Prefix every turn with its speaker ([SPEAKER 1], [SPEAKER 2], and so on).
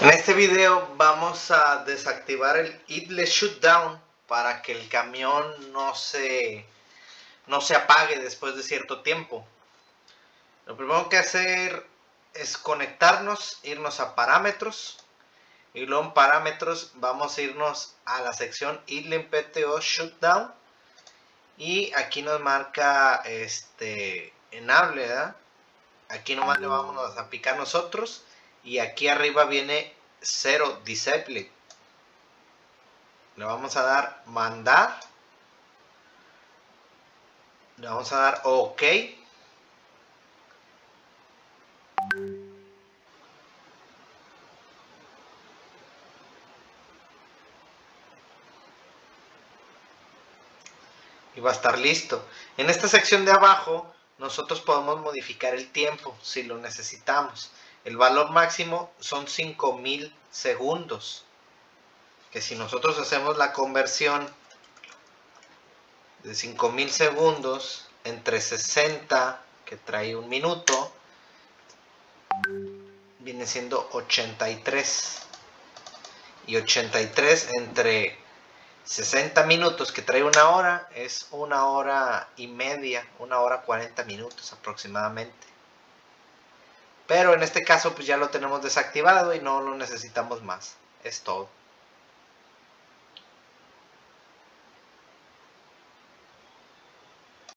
[SPEAKER 1] En este video vamos a desactivar el idle shutdown para que el camión no se, no se apague después de cierto tiempo. Lo primero que hacer es conectarnos, irnos a parámetros y luego en parámetros vamos a irnos a la sección idle PTO shutdown y aquí nos marca este enable. Aquí nomás le vamos a picar nosotros y aquí arriba viene 0 disable le vamos a dar mandar. Le vamos a dar ok. Y va a estar listo. En esta sección de abajo nosotros podemos modificar el tiempo si lo necesitamos el valor máximo son 5000 segundos. Que si nosotros hacemos la conversión de 5000 segundos entre 60, que trae un minuto, viene siendo 83. Y 83 entre 60 minutos que trae una hora es una hora y media, una hora 40 minutos aproximadamente. Pero en este caso pues ya lo tenemos desactivado y no lo necesitamos más. Es todo.